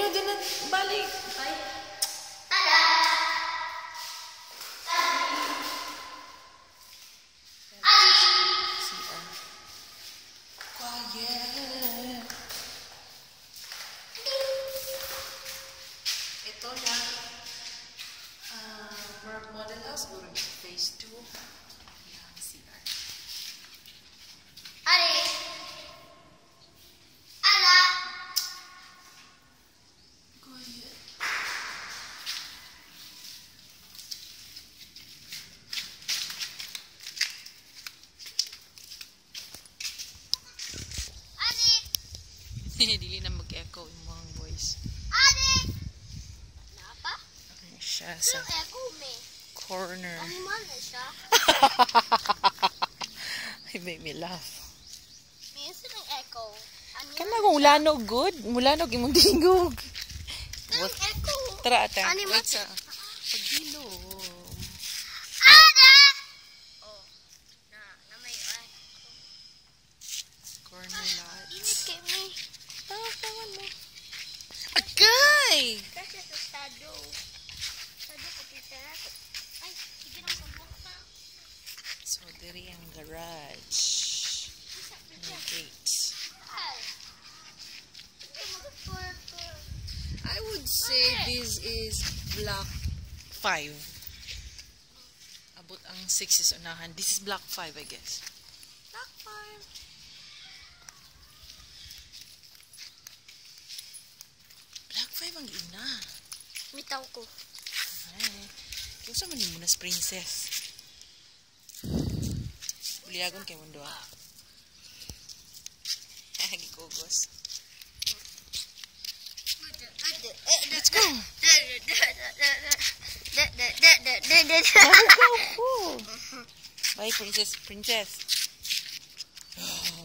Edo jangan balik. Balik. Ada. Yang uh, Mark Model House, Phase 2. Dili na mag-echo yung mga voice. Ari! Napa? Ano siya sa me. corner. Animal na siya. It made me laugh. Minsan ng echo. Kana kung lanog good, mulanog imong dingog. Ang echo. Tara ata. Wait sa paghilo. Ada! Oh. Na, na may echo. Corner lot. Init kay me. Tawag naman mo. Agay! Kasi sa shadow. Shadow ko pitara. Ay, sige nang pagbuka. So, diri ang garage. Ang gate. I would say this is block 5. Abot ang 6 is unahan. This is block 5, I guess. Black farm. Block 5 ang ina. Mitaw ko. Ay. Kung sa man mo na princess. Uliagon kay mundo ah. Gikugos. Let's go. Bye, princess. Princess.